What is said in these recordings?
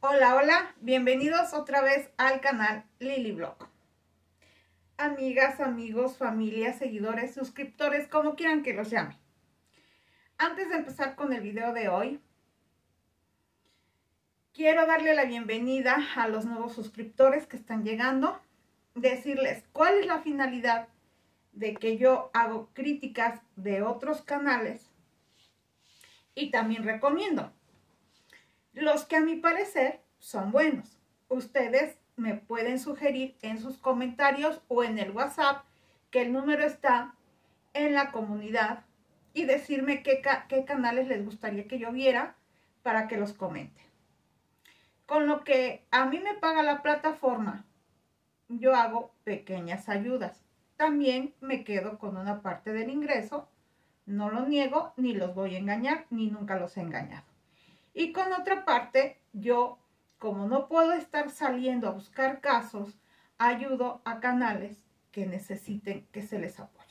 Hola, hola, bienvenidos otra vez al canal Lily Blog. Amigas, amigos, familias, seguidores, suscriptores, como quieran que los llame. Antes de empezar con el video de hoy, quiero darle la bienvenida a los nuevos suscriptores que están llegando, decirles cuál es la finalidad de que yo hago críticas de otros canales y también recomiendo los que a mi parecer son buenos. Ustedes me pueden sugerir en sus comentarios o en el WhatsApp que el número está en la comunidad y decirme qué, canales les gustaría que yo viera para que los comente. Con lo que a mí me paga la plataforma, yo hago pequeñas ayudas. También me quedo con una parte del ingreso. No lo niego, ni los voy a engañar, ni nunca los he engañado. Y con otra parte, yo, como no puedo estar saliendo a buscar casos, ayudo a canales que necesiten que se les apoye.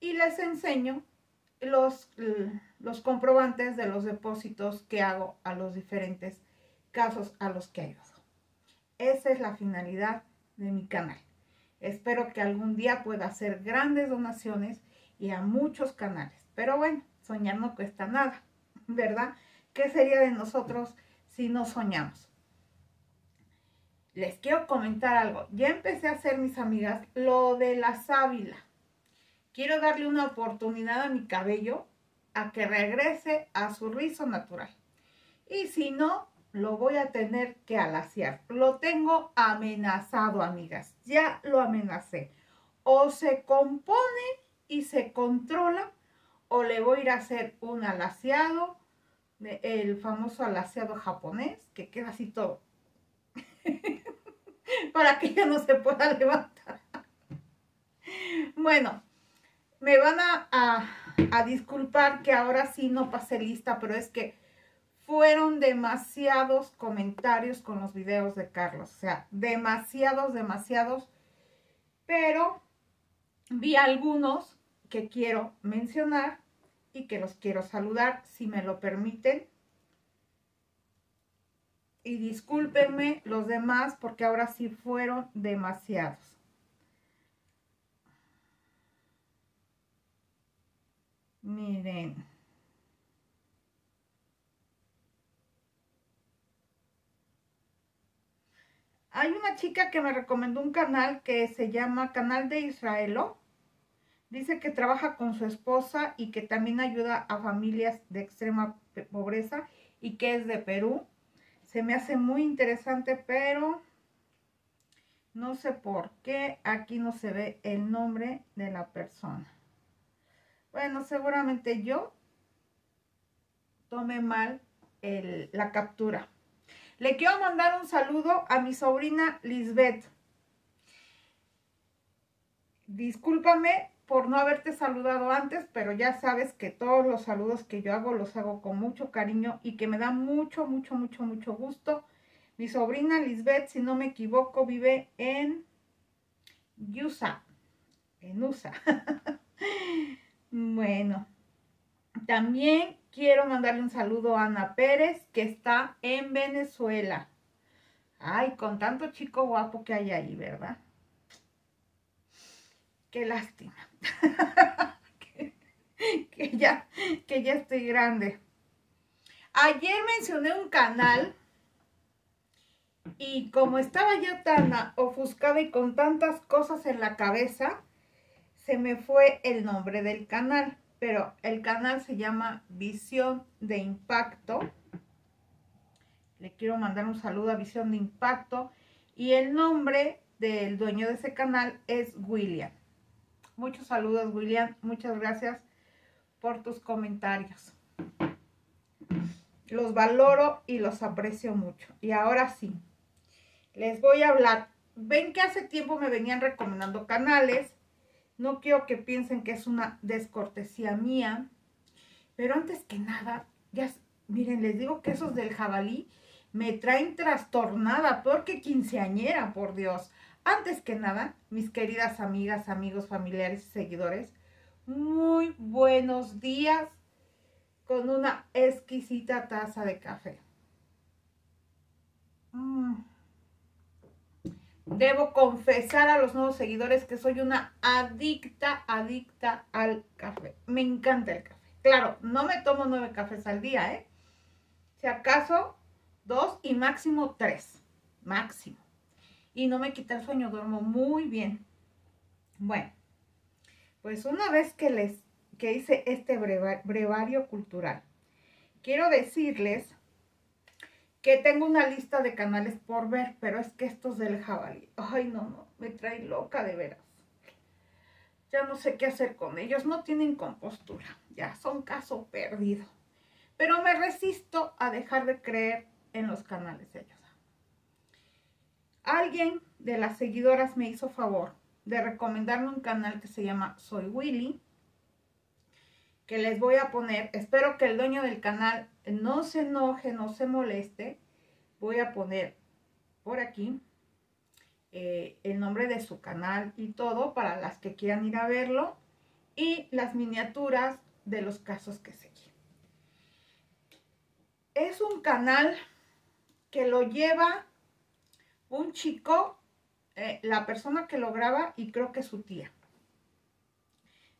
Y les enseño los, los comprobantes de los depósitos que hago a los diferentes casos a los que ayudo. Esa es la finalidad de mi canal. Espero que algún día pueda hacer grandes donaciones y a muchos canales. Pero bueno, soñar no cuesta nada, ¿verdad? ¿Qué sería de nosotros si no soñamos? Les quiero comentar algo. Ya empecé a hacer, mis amigas, lo de la sábila. Quiero darle una oportunidad a mi cabello a que regrese a su rizo natural. Y si no, lo voy a tener que alaciar. Lo tengo amenazado, amigas. Ya lo amenacé. O se compone y se controla, o le voy a ir a hacer un alaciado, el famoso alaciado japonés, que queda así todo. Para que ya no se pueda levantar. bueno, me van a, a disculpar que ahora sí no pasé lista, pero es que fueron demasiados comentarios con los videos de Carlos. O sea, demasiados, demasiados. Pero vi algunos que quiero mencionar y que los quiero saludar, si me lo permiten. Y discúlpenme los demás porque ahora sí fueron demasiados. Miren. Hay una chica que me recomendó un canal que se llama Canal de Israelo. Dice que trabaja con su esposa y que también ayuda a familias de extrema pobreza y que es de Perú. Se me hace muy interesante, pero no sé por qué aquí no se ve el nombre de la persona. Bueno, seguramente yo tomé mal la captura. Le quiero mandar un saludo a mi sobrina Lisbeth. Discúlpame por no haberte saludado antes, pero ya sabes que todos los saludos que yo hago los hago con mucho cariño y que me da mucho, mucho, mucho, mucho gusto. Mi sobrina Lisbeth, si no me equivoco, vive en USA, en USA. bueno, también quiero mandarle un saludo a Ana Pérez, que está en Venezuela. Ay, con tanto chico guapo que hay ahí, ¿verdad? Qué lástima. que, ya, que ya estoy grande. Ayer mencioné un canal y como estaba ya tan ofuscada y con tantas cosas en la cabeza, se me fue el nombre del canal pero el canal se llama Visión de Impacto. Le quiero mandar un saludo a Visión de Impacto. Y el nombre del dueño de ese canal es William. Muchos saludos, William. Muchas gracias por tus comentarios. Los valoro y los aprecio mucho. Y ahora sí, les voy a hablar. Ven que hace tiempo me venían recomendando canales no quiero que piensen que es una descortesía mía. Pero antes que nada, ya miren, les digo que esos del jabalí me traen trastornada, peor que quinceañera, por Dios. Antes que nada, mis queridas amigas, amigos, familiares y seguidores, muy buenos días con una exquisita taza de café. mm, debo confesar a los nuevos seguidores que soy una adicta, adicta al café. Me encanta el café. Claro, no me tomo nueve cafés al día, ¿eh? Si acaso, dos y máximo tres. Máximo. Y no me quita el sueño, duermo muy bien. Bueno, pues una vez que les que hice este brevario cultural, quiero decirles que tengo una lista de canales por ver, pero es que estos del jabalí, ay no, no, me trae loca de veras. Ya no sé qué hacer con ellos, no tienen compostura, ya son caso perdido. Pero me resisto a dejar de creer en los canales de ellos. Alguien de las seguidoras me hizo favor de recomendarme un canal que se llama Soy Willy, que les voy a poner. Espero que el dueño del canal no se enoje, no se moleste. Voy a poner por aquí eh, el nombre de su canal y todo para las que quieran ir a verlo y las miniaturas de los casos que seguí. Es un canal que lo lleva un chico, eh, la persona que lo graba y creo que su tía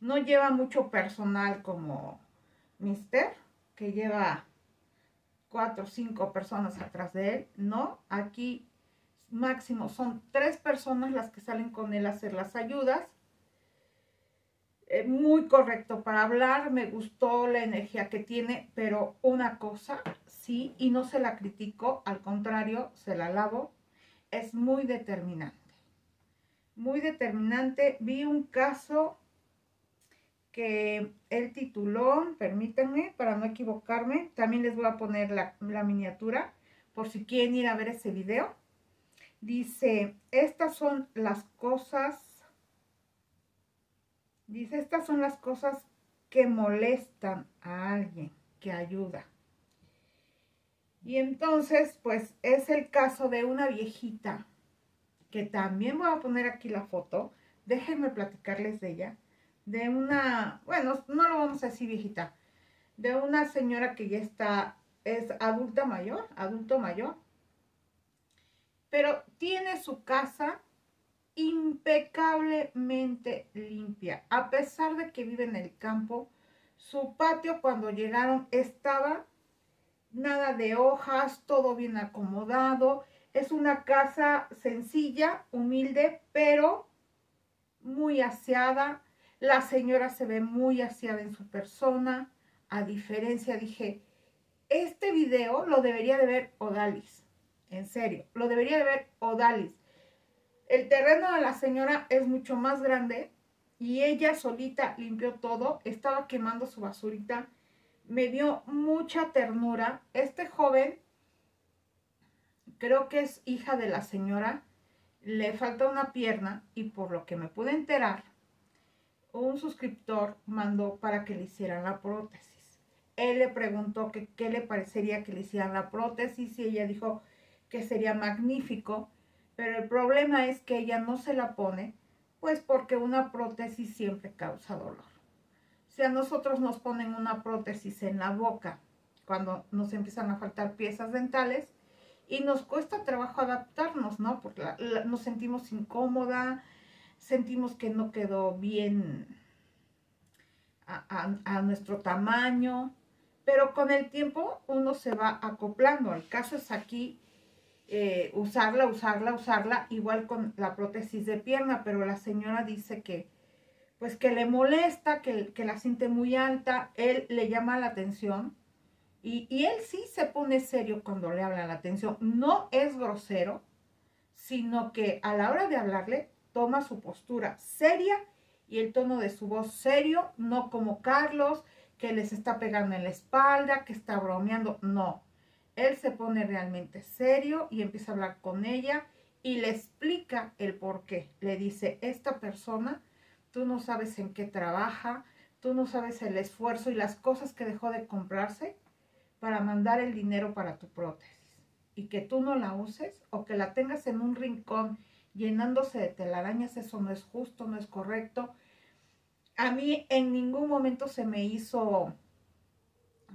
no lleva mucho personal como Mister, que lleva cuatro o cinco personas atrás de él. No, aquí máximo son tres personas las que salen con él a hacer las ayudas. Eh, muy correcto para hablar, me gustó la energía que tiene, pero una cosa, sí, y no se la critico, al contrario, se la lavo, es muy determinante. Muy determinante. Vi un caso que él tituló, permítanme para no equivocarme, también les voy a poner la, miniatura por si quieren ir a ver ese video. Dice, estas son las cosas, dice, estas son las cosas que molestan a alguien que ayuda. Y entonces, pues es el caso de una viejita, que también voy a poner aquí la foto, déjenme platicarles de ella. De una, bueno, no lo vamos a decir viejita, de una señora que ya está, es adulta mayor, adulto mayor, pero tiene su casa impecablemente limpia. A pesar de que vive en el campo, su patio cuando llegaron estaba nada de hojas, todo bien acomodado. Es una casa sencilla, humilde, pero muy aseada, la señora se ve muy aseada en su persona. A diferencia, dije, este video lo debería de ver Odalis. En serio, lo debería de ver Odalis. El terreno de la señora es mucho más grande y ella solita limpió todo. Estaba quemando su basurita. Me dio mucha ternura. Este joven, creo que es hija de la señora, le falta una pierna y por lo que me pude enterar, un suscriptor mandó para que le hicieran la prótesis. Él le preguntó que qué le parecería que le hicieran la prótesis y ella dijo que sería magnífico, pero el problema es que ella no se la pone, pues porque una prótesis siempre causa dolor. Si a nosotros nos ponen una prótesis en la boca cuando nos empiezan a faltar piezas dentales y nos cuesta trabajo adaptarnos, ¿no? Porque nos sentimos incómoda, sentimos que no quedó bien a, nuestro tamaño, pero con el tiempo uno se va acoplando. El caso es aquí eh, usarla, usarla, usarla, igual con la prótesis de pierna, pero la señora dice que pues que le molesta, que, que la siente muy alta, él le llama la atención y, y él sí se pone serio cuando le habla la atención. No es grosero, sino que a la hora de hablarle toma su postura seria y el tono de su voz serio, no como Carlos, que les está pegando en la espalda, que está bromeando, no. Él se pone realmente serio y empieza a hablar con ella y le explica el por qué. Le dice, esta persona, tú no sabes en qué trabaja, tú no sabes el esfuerzo y las cosas que dejó de comprarse para mandar el dinero para tu prótesis. Y que tú no la uses o que la tengas en un rincón llenándose de telarañas, eso no es justo, no es correcto. A mí en ningún momento se me hizo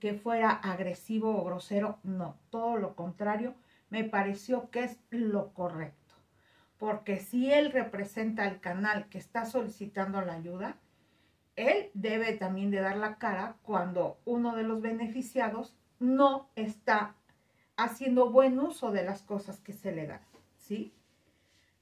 que fuera agresivo o grosero, no, todo lo contrario, me pareció que es lo correcto. Porque si él representa al canal que está solicitando la ayuda, él debe también de dar la cara cuando uno de los beneficiados no está haciendo buen uso de las cosas que se le dan, ¿sí?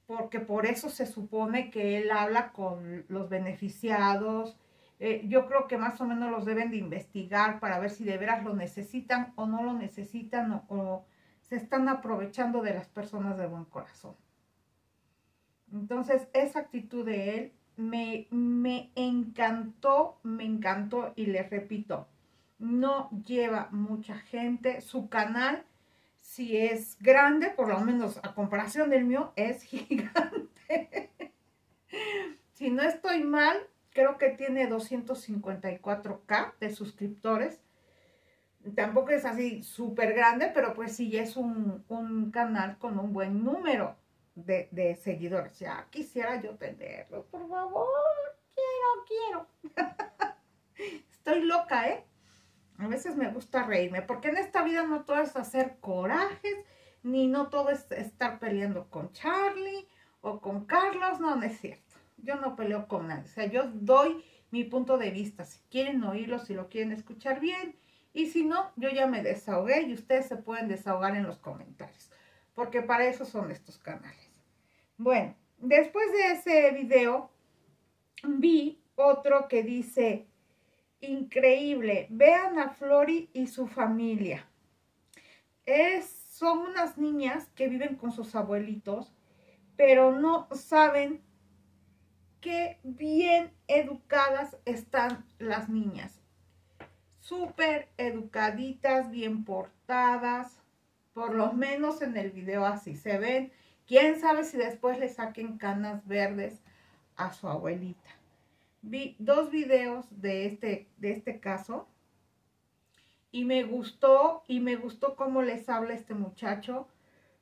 Porque por eso se supone que él habla con los beneficiados. Eh, yo creo que más o menos los deben de investigar para ver si de veras lo necesitan o no lo necesitan o, o se están aprovechando de las personas de buen corazón. Entonces, esa actitud de él me, me encantó, me encantó y le repito, no lleva mucha gente. Su canal, si es grande, por lo menos a comparación del mío, es gigante. si no estoy mal, creo que tiene 254k de suscriptores. Tampoco es así súper grande, pero pues sí es un, un canal con un buen número de, seguidores. Ya quisiera yo tenerlo, por favor. Quiero, quiero. Estoy loca, ¿eh? A veces me gusta reírme, porque en esta vida no todo es hacer corajes, ni no todo es estar peleando con Charlie o con Carlos. No, no es cierto. Yo no peleo con nadie. O sea, yo doy mi punto de vista. Si quieren oírlo, si lo quieren escuchar bien. Y si no, yo ya me desahogué y ustedes se pueden desahogar en los comentarios. Porque para eso son estos canales. Bueno, después de ese video, vi otro que dice, increíble, vean a Flori y su familia. Es, son unas niñas que viven con sus abuelitos, pero no saben qué bien educadas están las niñas. Súper educaditas, bien portadas, por lo menos en el video así se ven Quién sabe si después le saquen canas verdes a su abuelita. Vi dos videos de este, de este caso y me gustó y me gustó cómo les habla este muchacho.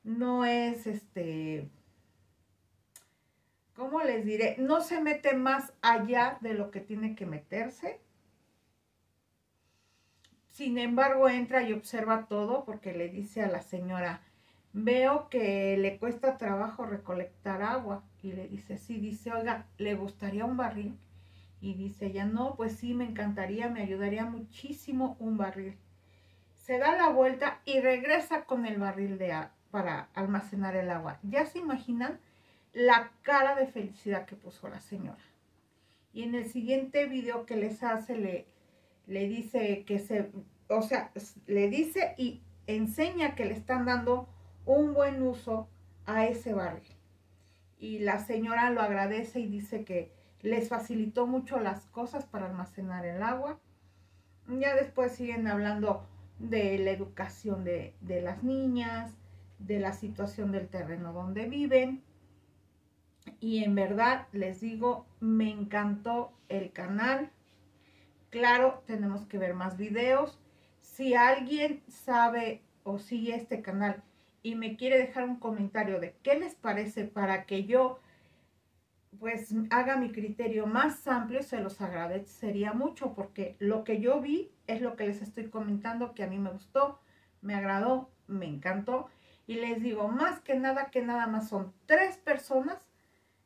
No es este, ¿cómo les diré? No se mete más allá de lo que tiene que meterse. Sin embargo, entra y observa todo porque le dice a la señora, veo que le cuesta trabajo recolectar agua. Y le dice, sí, dice, oiga, ¿le gustaría un barril? Y dice ella, no, pues sí, me encantaría, me ayudaría muchísimo un barril. Se da la vuelta y regresa con el barril de para almacenar el agua. Ya se imaginan la cara de felicidad que puso la señora. Y en el siguiente video que les hace, le, le dice que se, o sea, le dice y enseña que le están dando un buen uso a ese barril. Y la señora lo agradece y dice que les facilitó mucho las cosas para almacenar el agua. Ya después siguen hablando de la educación de, de las niñas, de la situación del terreno donde viven. Y en verdad les digo, me encantó el canal. Claro, tenemos que ver más videos. Si alguien sabe o sigue este canal y me quiere dejar un comentario de qué les parece para que yo pues haga mi criterio más amplio, se los agradecería mucho porque lo que yo vi es lo que les estoy comentando que a mí me gustó, me agradó, me encantó y les digo más que nada que nada más son tres personas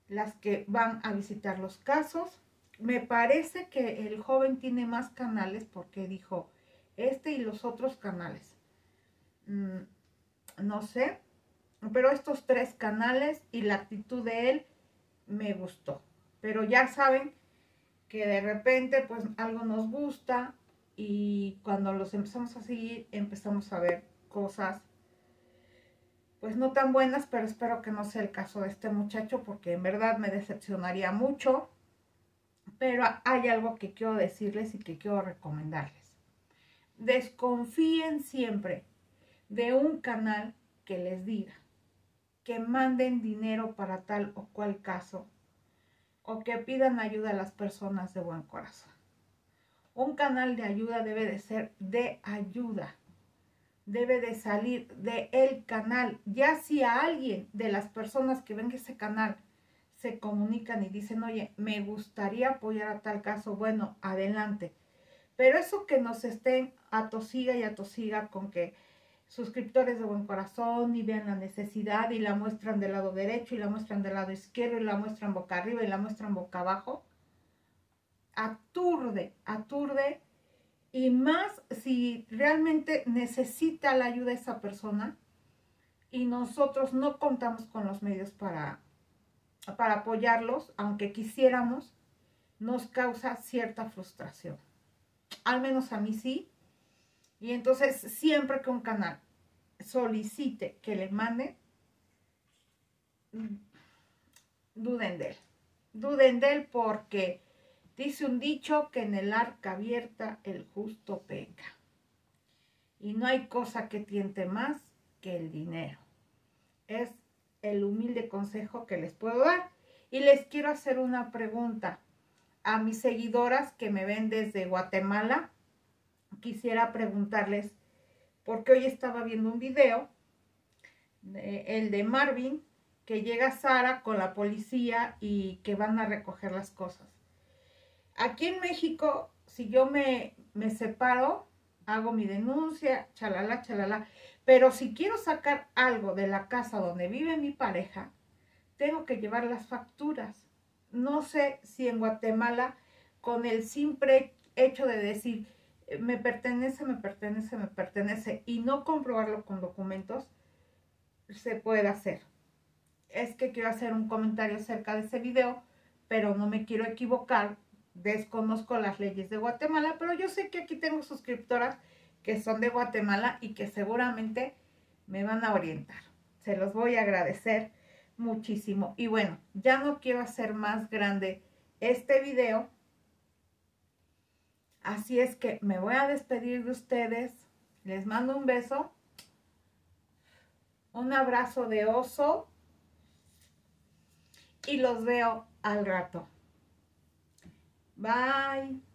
las que van a visitar los casos. Me parece que el joven tiene más canales porque dijo este y los otros canales. Mm, no sé, pero estos tres canales y la actitud de él me gustó. Pero ya saben que de repente pues algo nos gusta y cuando los empezamos a seguir empezamos a ver cosas pues no tan buenas, pero espero que no sea el caso de este muchacho porque en verdad me decepcionaría mucho. Pero hay algo que quiero decirles y que quiero recomendarles. Desconfíen siempre de un canal que les diga que manden dinero para tal o cual caso o que pidan ayuda a las personas de buen corazón. Un canal de ayuda debe de ser de ayuda, debe de salir de el canal. Ya si a alguien de las personas que ven ese canal se comunican y dicen, oye, me gustaría apoyar a tal caso, bueno, adelante. Pero eso que nos estén atosiga y atosiga con que suscriptores de buen corazón y vean la necesidad y la muestran del lado derecho y la muestran del lado izquierdo y la muestran boca arriba y la muestran boca abajo. Aturde, aturde. Y más si realmente necesita la ayuda de esa persona y nosotros no contamos con los medios para, para apoyarlos, aunque quisiéramos, nos causa cierta frustración. Al menos a mí sí y entonces siempre que un canal solicite que le mande, duden de él. Duden de él porque dice un dicho que en el arca abierta el justo peca. Y no hay cosa que tiente más que el dinero. Es el humilde consejo que les puedo dar. Y les quiero hacer una pregunta a mis seguidoras que me ven desde Guatemala quisiera preguntarles, porque hoy estaba viendo un video, el de Marvin, que llega Sara con la policía y que van a recoger las cosas. Aquí en México, si yo me, me separo, hago mi denuncia, chalala, chalala, pero si quiero sacar algo de la casa donde vive mi pareja, tengo que llevar las facturas. No sé si en Guatemala, con el simple hecho de decir, me pertenece, me pertenece, me pertenece y no comprobarlo con documentos, se puede hacer. Es que quiero hacer un comentario acerca de ese video, pero no me quiero equivocar. Desconozco las leyes de Guatemala, pero yo sé que aquí tengo suscriptoras que son de Guatemala y que seguramente me van a orientar. Se los voy a agradecer muchísimo. Y bueno, ya no quiero hacer más grande este video Así es que me voy a despedir de ustedes. Les mando un beso. Un abrazo de oso. Y los veo al rato. Bye.